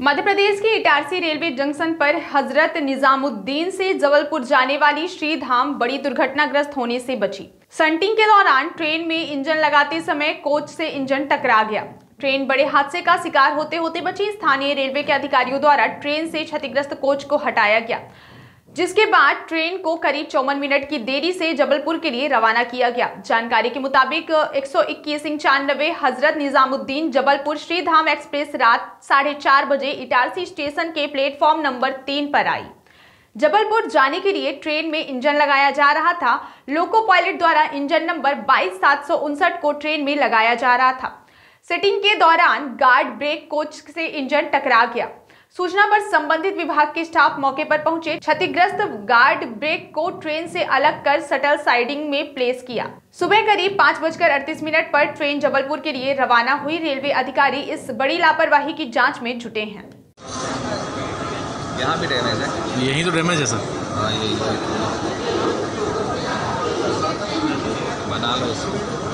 मध्य प्रदेश के Itarsi railway junction पर हज़रत निजामुद्दीन से जबलपुर जाने वाली श्री धाम बड़ी दुर्घटनाग्रस्त होने से बची। संटिंग के दौरान ट्रेन में इंजन लगाते समय कोच से इंजन टकरा गया। ट्रेन बड़े हादसे का शिकार होते होते बची। स्थानीय रेलवे के अधिकारियों द्वारा ट्रेन से क्षतिग्रस्त कोच को हटाया गया। जिसके बाद ट्रेन को करीब चौवन मिनट की देरी से जबलपुर के लिए रवाना किया गया। जानकारी के मुताबिक, एक सौ इक्कीस इंचानबे हज़रत निजामुद्दीन, जबलपुर श्रीधाम एक्सप्रेस रात साढ़े चार बजे इटारसी स्टेशन के प्लेटफॉर्म नंबर तीन पर आई। जबलपुर जाने के लिए ट्रेन में इंजन लगाया जा रहा था। लोको पायलट द्वारा इंजन नंबर बाईस सात सौ उनसठ को ट्रेन में लगाया जा रहा था। सेटिंग के दौरान गार्ड ब्रेक कोच से इंजन टकरा गया। सूचना पर संबंधित विभाग के स्टाफ मौके पर पहुँचे। क्षतिग्रस्त गार्ड ब्रेक को ट्रेन से अलग कर सटल साइडिंग में प्लेस किया। सुबह करीब पाँच बजकर अड़तीस मिनट पर ट्रेन जबलपुर के लिए रवाना हुई। रेलवे अधिकारी इस बड़ी लापरवाही की जाँच में जुटे हैं। यहाँ भी डैमेज है? यही तो डैमेज है सर हाँ यही बना लो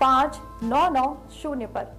पाँच नौ नौ शून्य पर।